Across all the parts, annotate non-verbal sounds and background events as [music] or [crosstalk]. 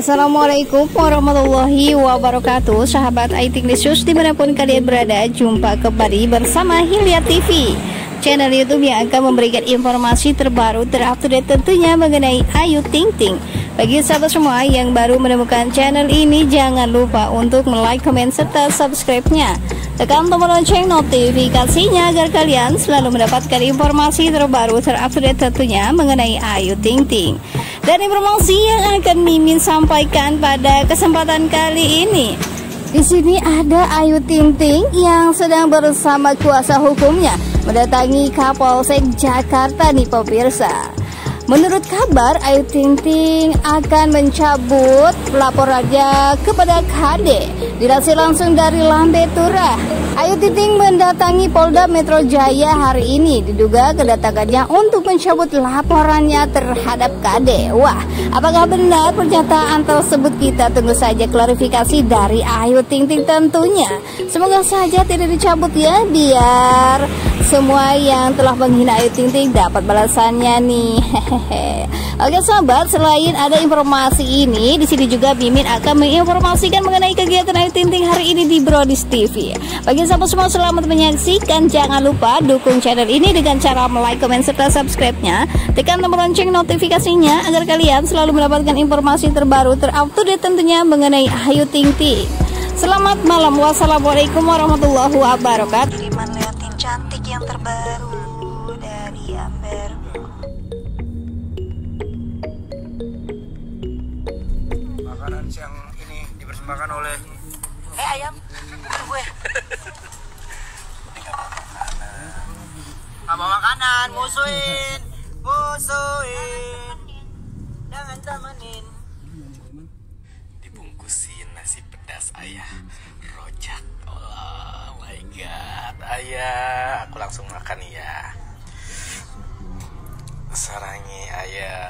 Assalamualaikum warahmatullahi wabarakatuh. Sahabat IT News di mana pun kalian berada Jumpa kembali bersama Hilya TV Channel Youtube yang akan memberikan informasi terbaru terupdate tentunya mengenai Ayu Ting Ting. Bagi sahabat semua yang baru menemukan channel ini Jangan lupa untuk like, komen, serta subscribe-nya. Tekan tombol lonceng notifikasinya agar kalian selalu mendapatkan informasi terbaru terupdate tentunya mengenai Ayu Ting Ting dan informasi yang akan Mimin sampaikan pada kesempatan kali ini. Di sini ada Ayu Ting Ting yang sedang bersama kuasa hukumnya mendatangi Kapolsek Jakarta nih pemirsa. Menurut kabar, Ayu Ting Ting akan mencabut laporannya kepada KD. Dilansir langsung dari Lambe Turah. Ayu Ting mendatangi Polda Metro Jaya hari ini. Diduga kedatangannya untuk mencabut laporannya terhadap KD. Wah, apakah benar pernyataan tersebut? Kita tunggu saja klarifikasi dari Ayu Ting Ting tentunya. Semoga saja tidak dicabut ya, biar semua yang telah menghina Ayu Ting Ting dapat balasannya nih. [laughs] Oke sahabat, selain ada informasi ini, di sini juga Mimin akan menginformasikan mengenai kegiatan Ayu Ting Ting hari ini di Brodis TV. Bagi sahabat semua selamat menyaksikan, jangan lupa dukung channel ini dengan cara like, komen, serta subscribe-nya. Tekan tombol lonceng notifikasinya agar kalian selalu mendapatkan informasi terbaru terupdate tentunya mengenai Ayu Ting Ting. Selamat malam, wassalamualaikum warahmatullahi wabarakatuh. Liatin cantik yang terbaru dipersembahkan oleh Eh ayam, gue. apa makanan? Musuhin. Musuhin. Jangan temenin. Dibungkusin nasi pedas ayah. Rojak. Oh my god ayah. Aku langsung makan ya. Sarangi ayah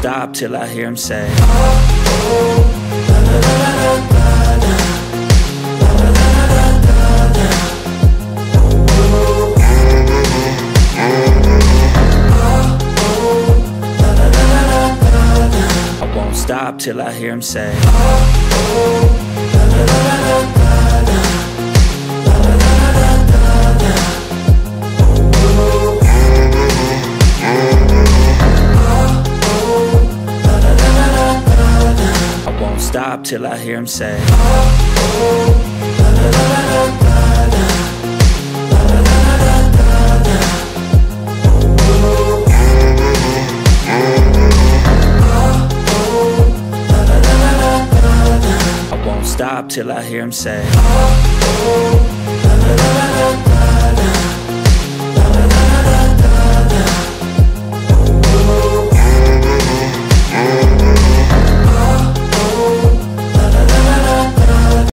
stop till I hear him say till I hear him say I won't stop till I hear him say stop till I hear him say